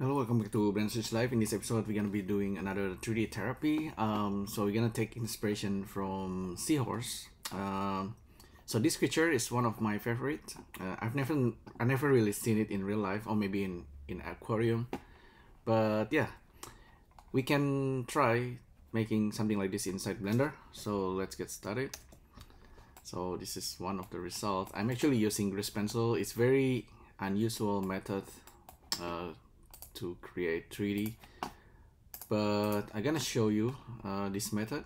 Hello, welcome back to Switch Live. In this episode, we're gonna be doing another 3D therapy. Um, so we're gonna take inspiration from seahorse. Um, so this creature is one of my favorite. Uh, I've never, I never really seen it in real life, or maybe in in aquarium. But yeah, we can try making something like this inside Blender. So let's get started. So this is one of the results. I'm actually using grease pencil. It's very unusual method. Uh, to create 3D but I'm gonna show you uh, this method.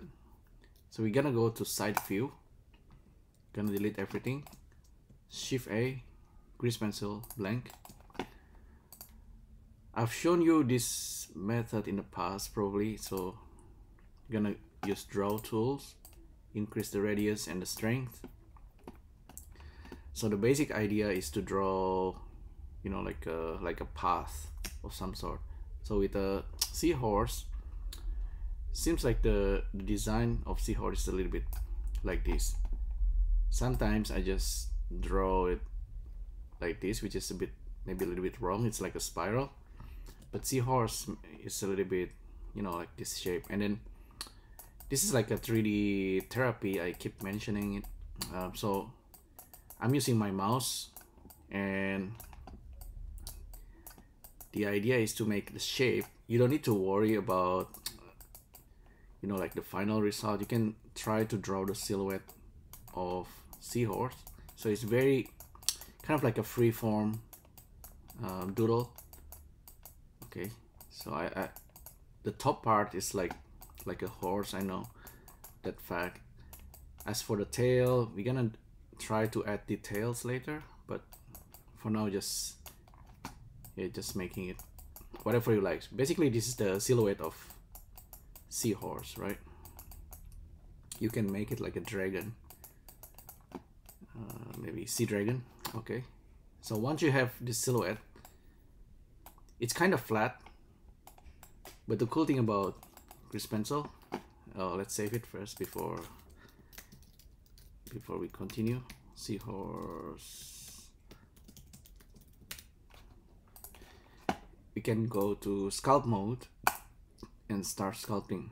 So we're gonna go to side view. Gonna delete everything. Shift A grease pencil blank. I've shown you this method in the past probably. So gonna use draw tools increase the radius and the strength. So the basic idea is to draw you know like a like a path of some sort. So with a seahorse seems like the design of seahorse is a little bit like this. Sometimes I just draw it like this which is a bit maybe a little bit wrong. It's like a spiral. But seahorse is a little bit you know like this shape. And then this is like a 3d therapy. I keep mentioning it. Uh, so I'm using my mouse and the idea is to make the shape. You don't need to worry about you know like the final result. You can try to draw the silhouette of seahorse. So it's very kind of like a free form um, doodle. Okay so I, I the top part is like like a horse I know that fact. As for the tail we're gonna try to add details later but for now just yeah just making it whatever you like. Basically this is the silhouette of seahorse right? You can make it like a dragon. Uh, maybe sea dragon? Okay. So once you have this silhouette it's kind of flat. But the cool thing about grease pencil uh, let's save it first before before we continue. Seahorse we can go to sculpt mode and start sculpting.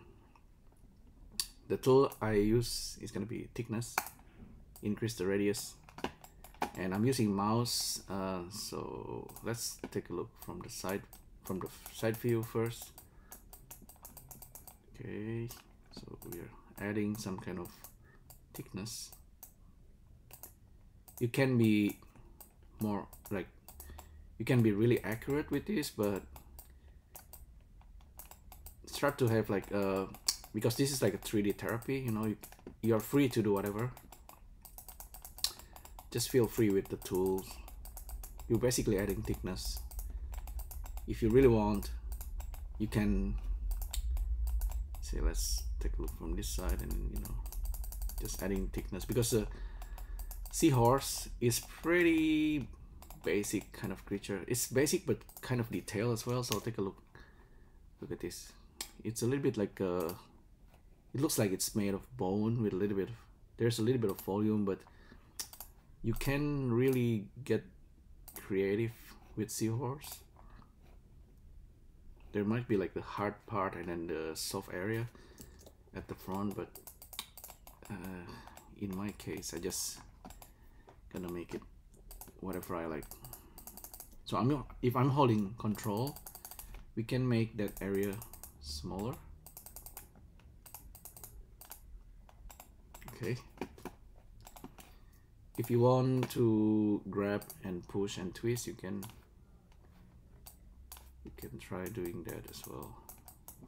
The tool I use is going to be thickness, increase the radius, and I'm using mouse. Uh, so let's take a look from the side, from the side view first. Okay, so we're adding some kind of thickness. You can be more like you can be really accurate with this but start to have like uh because this is like a 3d therapy you know you, you're free to do whatever. Just feel free with the tools. You're basically adding thickness. If you really want you can say let's take a look from this side and you know just adding thickness because the seahorse is pretty basic kind of creature. It's basic but kind of detailed as well. So take a look. Look at this. It's a little bit like a. Uh, it looks like it's made of bone with a little bit. Of, there's a little bit of volume, but you can really get creative with seahorse. There might be like the hard part and then the soft area at the front, but uh, in my case, I just gonna make it whatever I like so I'm if I'm holding control we can make that area smaller. Okay. If you want to grab and push and twist you can you can try doing that as well.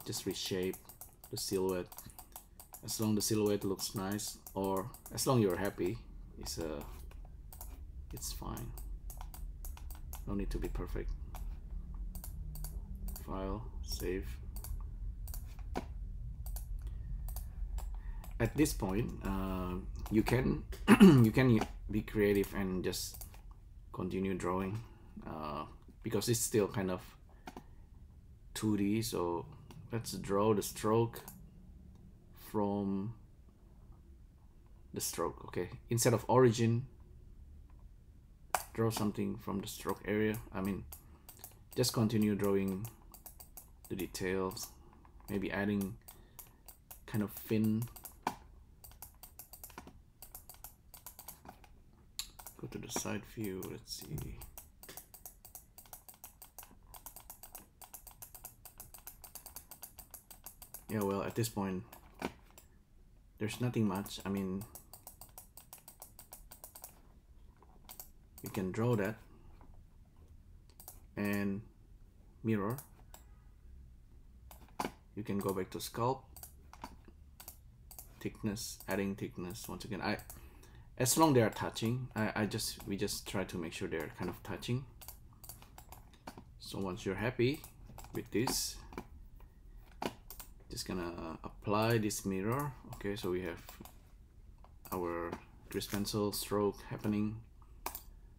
Just reshape the silhouette. As long the silhouette looks nice or as long you're happy it's a it's fine. No need to be perfect. File save. At this point uh, you can you can be creative and just continue drawing uh, because it's still kind of 2D so let's draw the stroke from the stroke okay? Instead of origin draw something from the stroke area. I mean just continue drawing the details maybe adding kind of fin. Go to the side view let's see. Yeah well at this point there's nothing much. I mean can draw that. And mirror. You can go back to sculpt. Thickness adding thickness once again. I as long they are touching I, I just we just try to make sure they're kind of touching. So once you're happy with this just gonna apply this mirror. Okay so we have our grease pencil stroke happening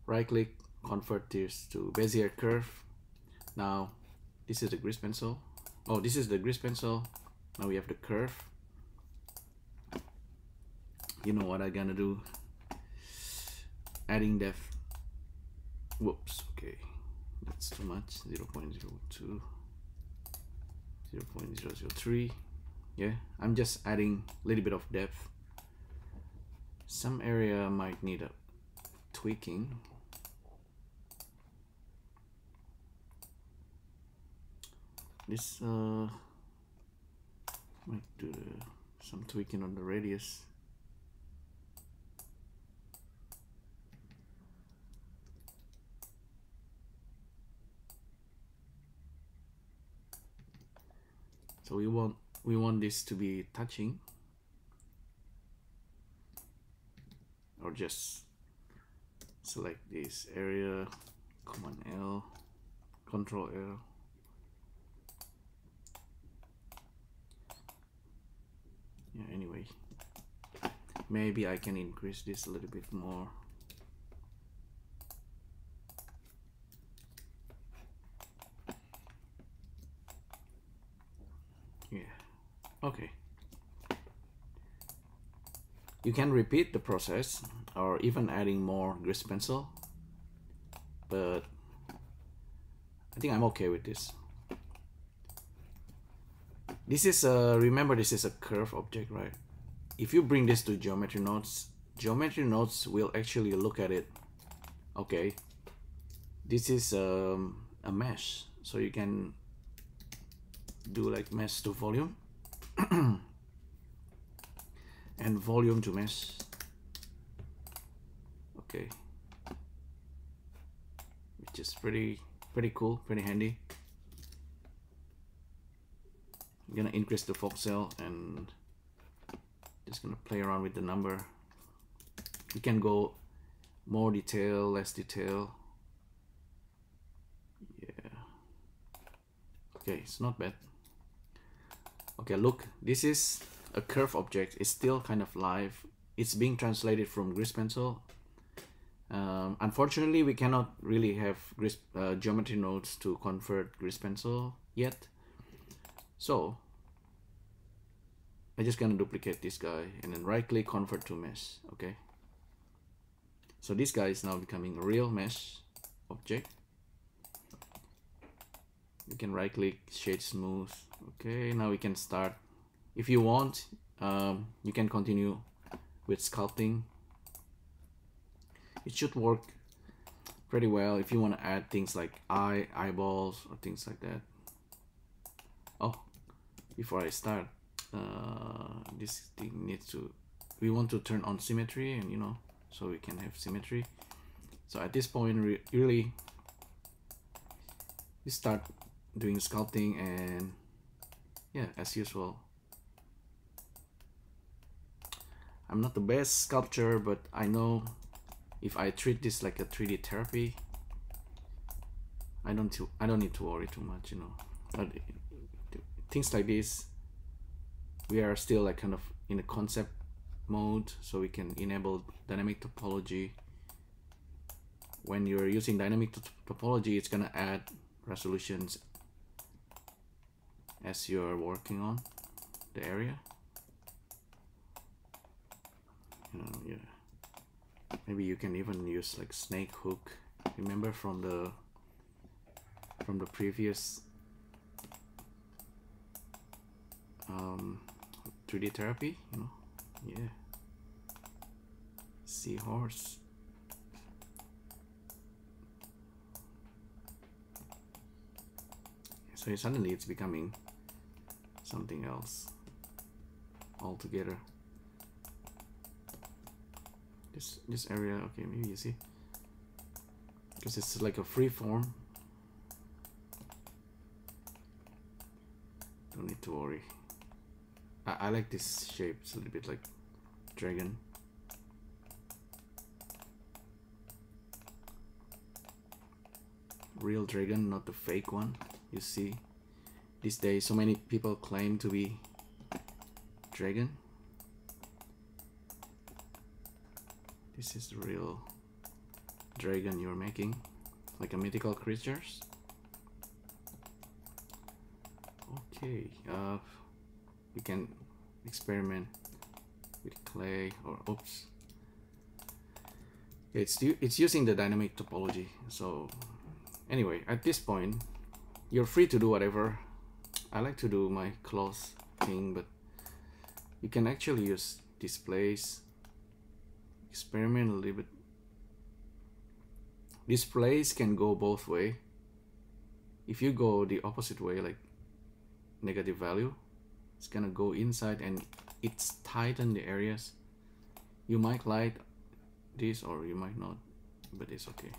right click convert this to Bezier curve. Now this is the grease pencil. Oh this is the grease pencil. Now we have the curve. You know what I'm gonna do? Adding depth whoops okay. That's too much. 0 0.02 0 0.003 yeah I'm just adding a little bit of depth. Some area might need a tweaking this uh might do some tweaking on the radius. So we want we want this to be touching. Or just select this area command L control L yeah anyway. Maybe I can increase this a little bit more. Yeah. Okay. You can repeat the process or even adding more grease pencil but I think I'm okay with this this is a remember this is a curve object right? If you bring this to geometry nodes geometry nodes will actually look at it. Okay. This is um, a mesh. So you can do like mesh to volume. And volume to mesh. Okay. Which is pretty pretty cool pretty handy I'm gonna increase the voxel and just gonna play around with the number. You can go more detail less detail. Yeah. Okay it's not bad. Okay look this is a curve object. It's still kind of live. It's being translated from grease pencil. Um, unfortunately we cannot really have grease, uh, geometry nodes to convert grease pencil yet. So I'm just gonna duplicate this guy and then right click convert to mesh okay? So this guy is now becoming a real mesh object. You can right click shade smooth okay? Now we can start. If you want um, you can continue with sculpting. It should work pretty well if you want to add things like eye eyeballs or things like that. Oh before I start uh, this thing needs to we want to turn on symmetry and you know so we can have symmetry. So at this point re really we start doing sculpting and yeah as usual. I'm not the best sculptor but I know if I treat this like a 3D therapy I don't I don't need to worry too much you know. But things like this we are still like kind of in a concept mode so we can enable dynamic topology. When you're using dynamic topology it's gonna add resolutions as you're working on the area. Uh, yeah. Maybe you can even use like snake hook. Remember from the from the previous um, 3D therapy, you know, yeah. Seahorse. So suddenly it's becoming something else altogether. This this area, okay, maybe you see, because it's like a free form. Don't need to worry. I, I like this shape. It's a little bit like dragon. Real dragon, not the fake one. You see, these days so many people claim to be dragon. This is the real dragon you're making, like a mythical creatures. Okay, uh, we can experiment with clay or oops. It's it's using the dynamic topology. So anyway, at this point, you're free to do whatever. I like to do my cloth thing, but you can actually use displays. Experiment a little bit. Displays can go both way. If you go the opposite way, like negative value, it's gonna go inside and it's tighten the areas. You might like this or you might not, but it's okay.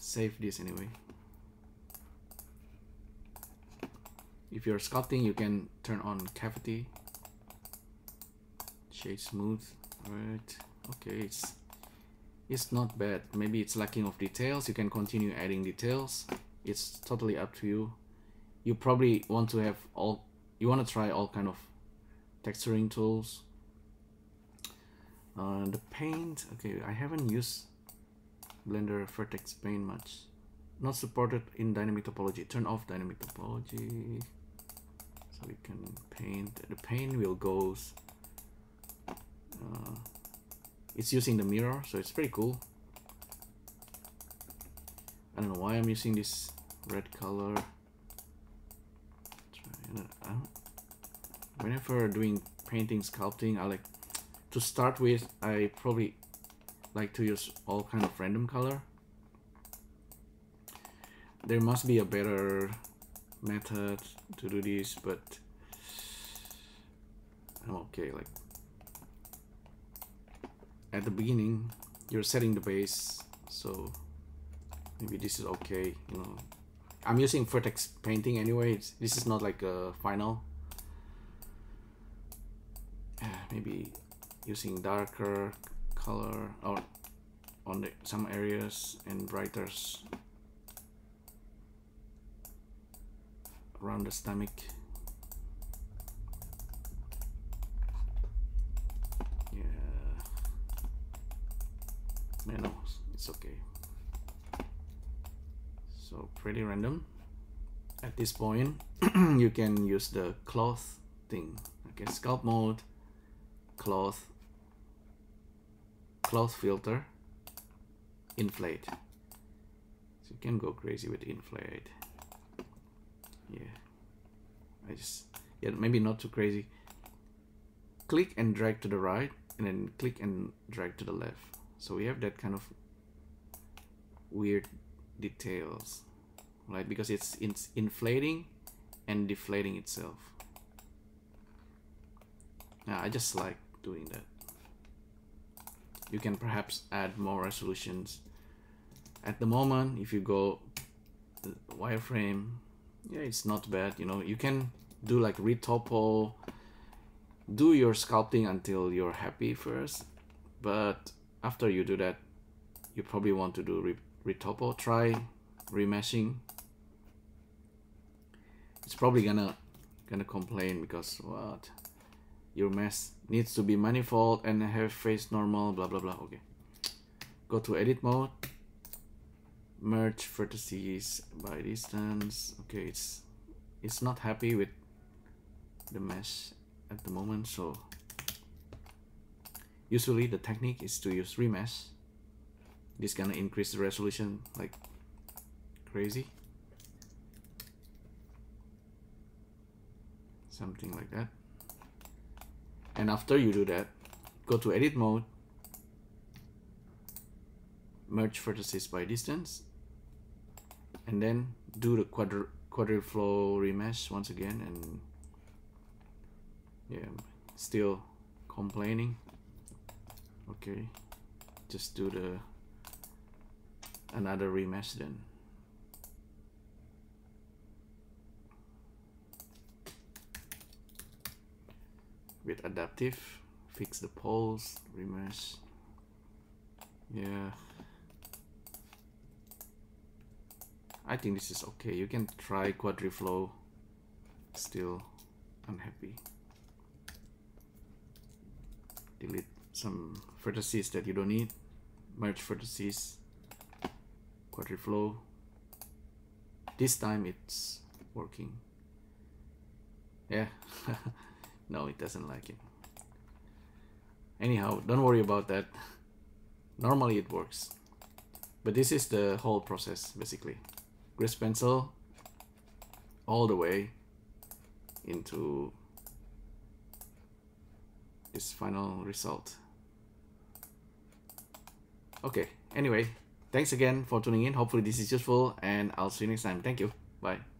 Save this anyway. If you're sculpting, you can turn on cavity, shade smooth, right? Okay, it's it's not bad. Maybe it's lacking of details. You can continue adding details. It's totally up to you. You probably want to have all you want to try all kind of texturing tools. Uh, the paint okay I haven't used blender vertex paint much. Not supported in dynamic topology. Turn off dynamic topology so we can paint. The paint will goes uh, it's using the mirror so it's pretty cool. I don't know why I'm using this red color whenever doing painting sculpting I like to start with I probably like to use all kind of random color. There must be a better method to do this but I'm okay like at the beginning you're setting the base so maybe this is okay you know I'm using vertex painting anyway. It's, this is not like a final. Maybe using darker color or on the, some areas and brighter around the stomach. Yeah. No it's okay so pretty random. At this point you can use the cloth thing. Okay sculpt mode cloth cloth filter inflate. So you can go crazy with inflate. Yeah. I just yeah maybe not too crazy. Click and drag to the right and then click and drag to the left. So we have that kind of weird details right because it's it's inflating and deflating itself now I just like doing that. You can perhaps add more resolutions. At the moment, if you go uh, wireframe, yeah, it's not bad. You know, you can do like retopo, do your sculpting until you're happy first. But after you do that, you probably want to do retopo. Try remeshing. It's probably gonna gonna complain because what? Your mesh needs to be manifold and have face normal blah blah blah. Okay. Go to edit mode. Merge vertices by distance. Okay it's it's not happy with the mesh at the moment so usually the technique is to use remesh this gonna increase the resolution like crazy. Something like that. And after you do that, go to edit mode, merge vertices by distance, and then do the quadri quadriflow remesh once again and yeah, still complaining. Okay, just do the another remesh then. With adaptive fix the poles remesh yeah. I think this is okay. You can try quadriflow still unhappy. Delete some vertices that you don't need. Merge vertices quadriflow this time it's working. Yeah no it doesn't like it. Anyhow don't worry about that. Normally it works. But this is the whole process basically. Grease pencil all the way into this final result. Okay anyway thanks again for tuning in. Hopefully this is useful and i'll see you next time. Thank you. Bye